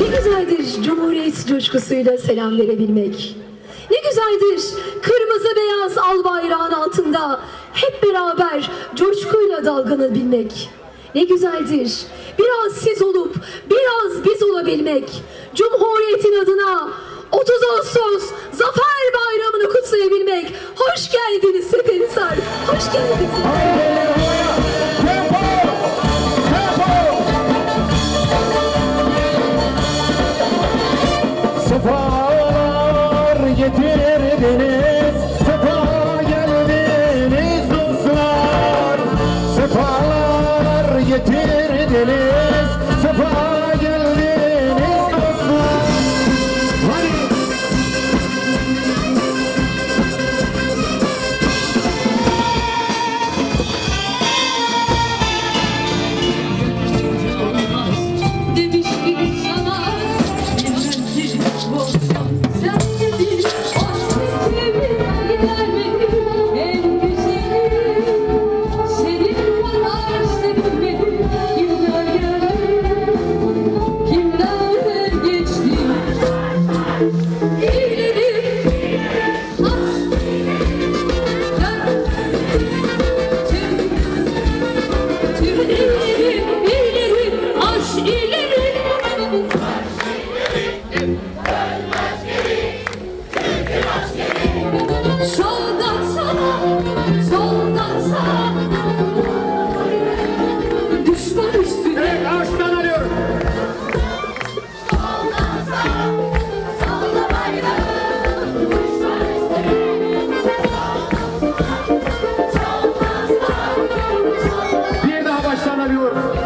Ne güzeldir Cumhuriyet coşkusuyla selam verebilmek. Ne güzeldir kırmızı beyaz al bayrağın altında hep beraber coşkuyla dalganabilmek. Ne güzeldir biraz siz olup biraz biz olabilmek. Cumhuriyetin adına 30 Ağustos Zafer Bayramı'nı kutlayabilmek. Hoş geldiniz Seferisar. Hoş geldiniz. Sefa viewers.